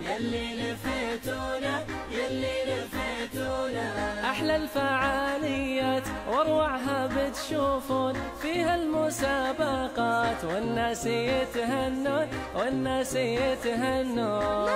يلي لفيتونا يلي لفيتونا. أحلى الفعاليات واروعها بتشوفون فيها المسابقات والناس يتهنون والناس يتهنون.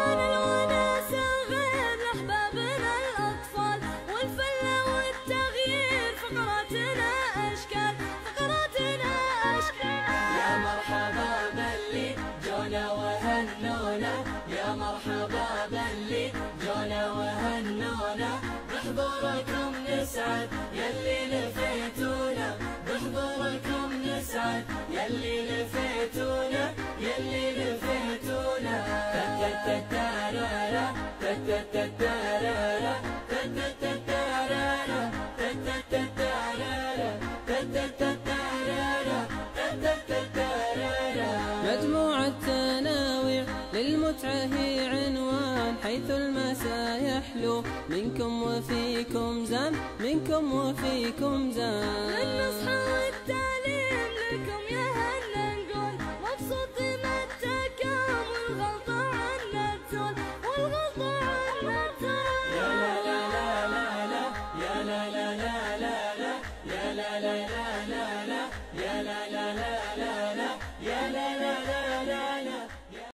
بحضوركم نسعد يلي لفيتونا. بحضوركم نسعد يلي لفيتونا يلي لفيتونا. تتتتارارا تتتتارارا تتتتارارا تتتتارارا للمتعة هي حيث المساء يحلو. منكم وفيكم زان منكم وفيكم زان